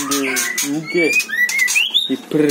de Nike y prr.